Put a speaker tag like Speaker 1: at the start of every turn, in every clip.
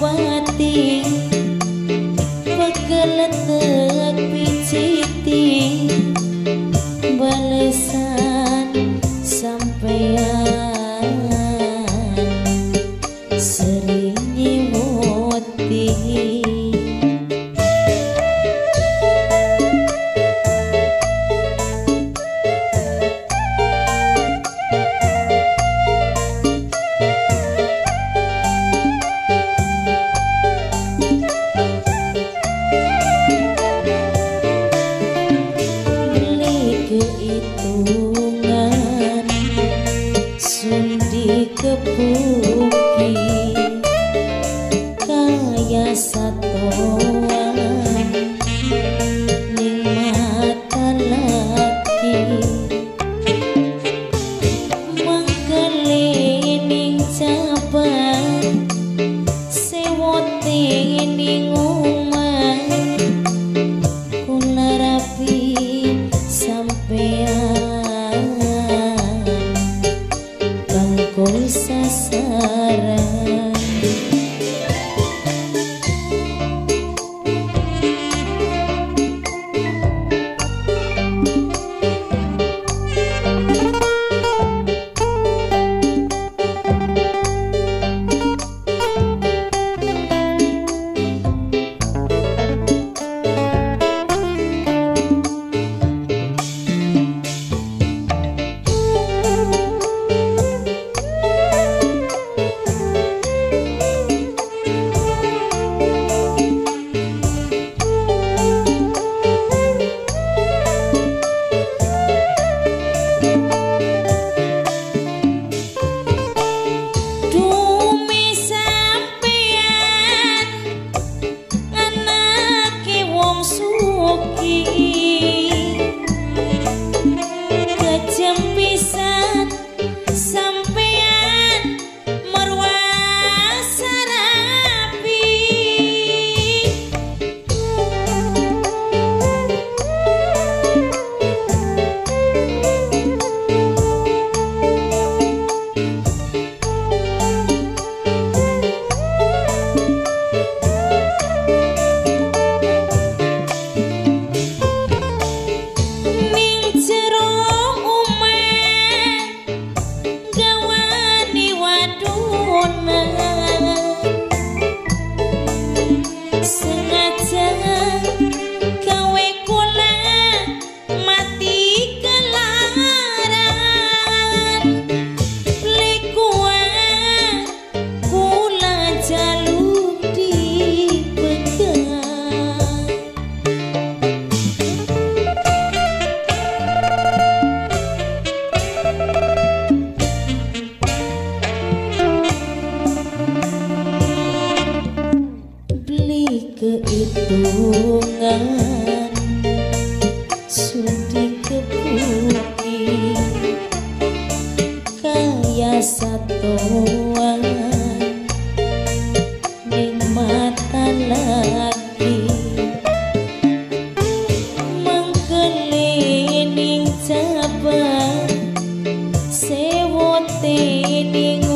Speaker 1: 我的。Sẽ vô tình.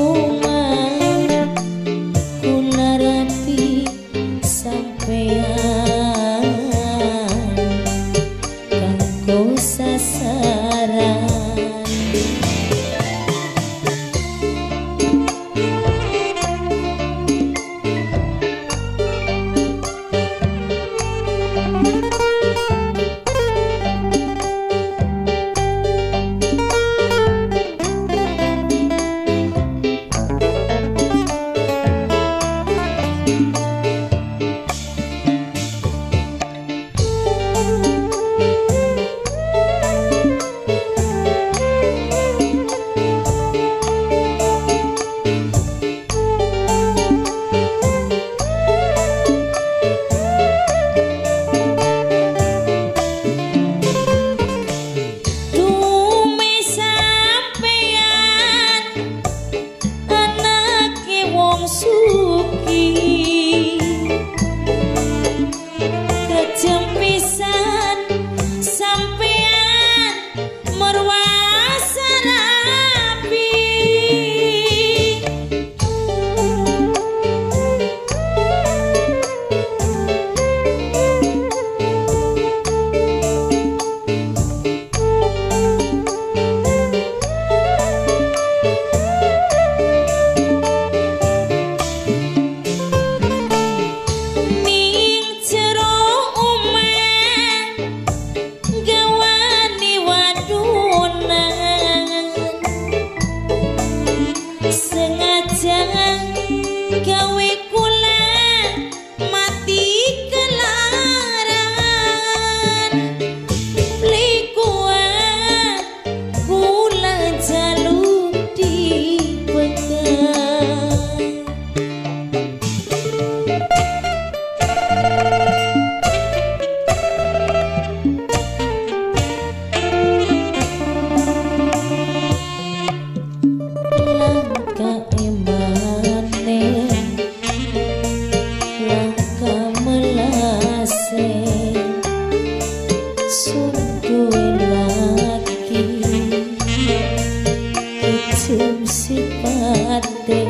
Speaker 1: sum sipate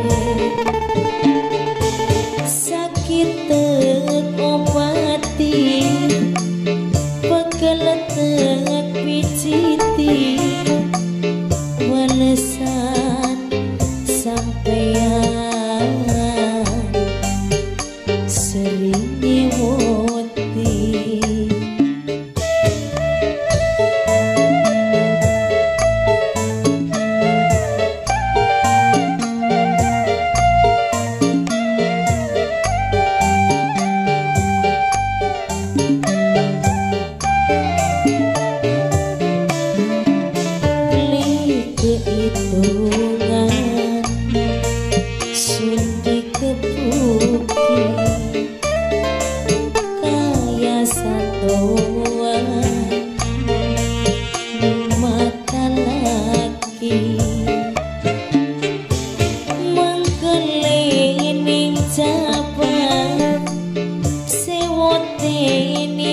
Speaker 1: sakit tekopati ini